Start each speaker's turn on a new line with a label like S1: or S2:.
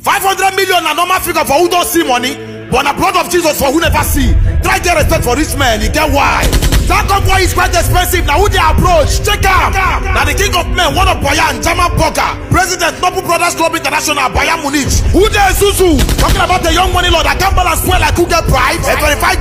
S1: 500 million na normal figure for who don't see money but na blood of jesus for who never see. Try get respect for rich men You get why? That convoy is quite expensive. Now who dey approach? Check out. Now the king of men one of bayan german burger president noble brothers club international Bayern Munich. Who dey susu? Talking about the young money lord that can balance well like who get pride a 25